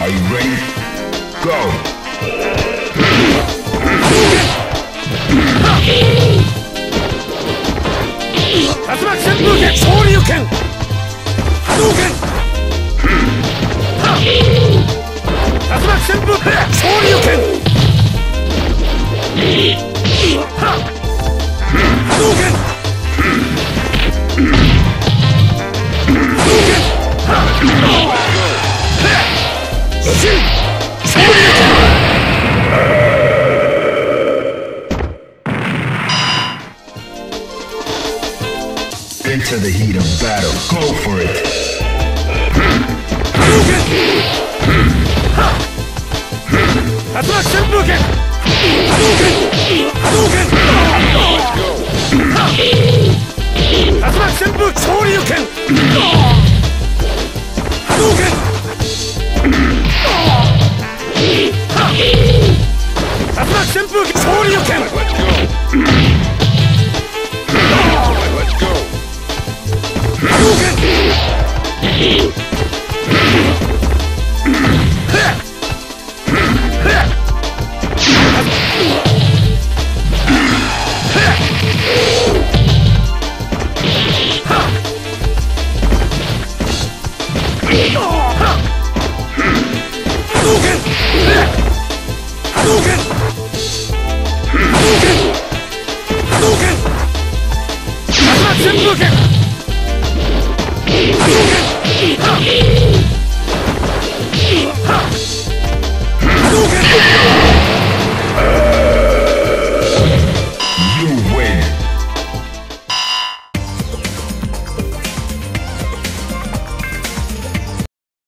Are you ready? Go! Tatsumaki Senpukyaku Shoryuken! Hadouken! Tatsumaki Senpukyaku Shoryuken! Hadouken! Hadouken! Hadouken! Into the heat of battle. Go for it. 波動拳竜巻旋風 旋風剣昇竜拳 Let's go. 波動拳